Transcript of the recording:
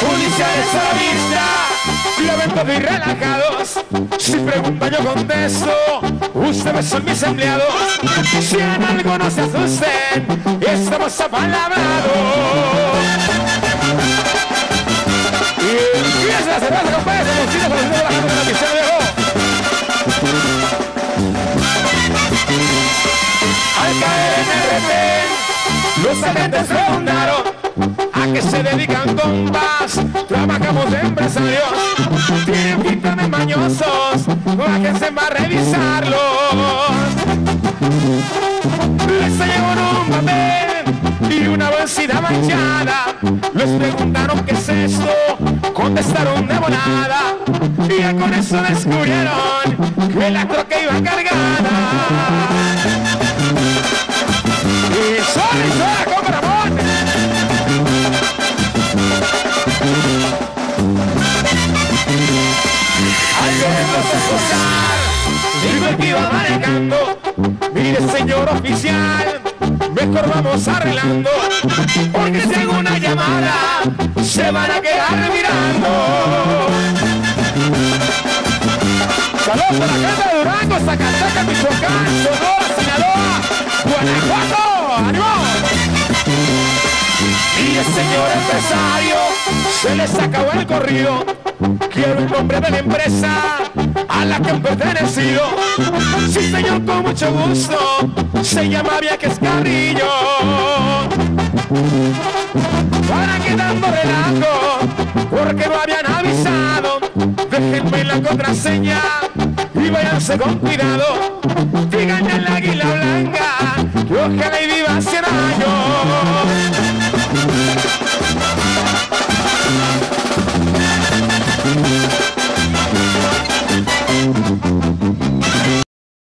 Judiciales a la vista, todos y relajados. Si pregunto yo contesto, ustedes son mis empleados. Si en algo no se asusten, estamos apalabrados. Y agentes preguntaron a qué se dedican compas. Trabajamos de empresarios, tienen pinta de mañosos, bájense va a revisarlos. Les llevaron un papel y una bolsita manchada. Les preguntaron qué es esto, contestaron de volada. Y ya con eso descubrieron que la troca iba cargada. Que iba manejando. Mire, señor oficial, mejor vamos arreglando. Porque si hago una llamada, se van a quedar mirando. Saludos a la gente de Durango, Zacataca, Michoacán, Sonora, Sinaloa, Guanajuato. ¡Ánimo! El señor empresario se les acabó el corrido. Quiero el nombre de la empresa la que han pertenecido. Sí, señor, con mucho gusto. Se llama Viajes Carrillo. Para quedando relajo, porque no habían avisado. Déjenme la contraseña y váyanse con cuidado. Díganle al águila blanca que ojalá y viva 100 años.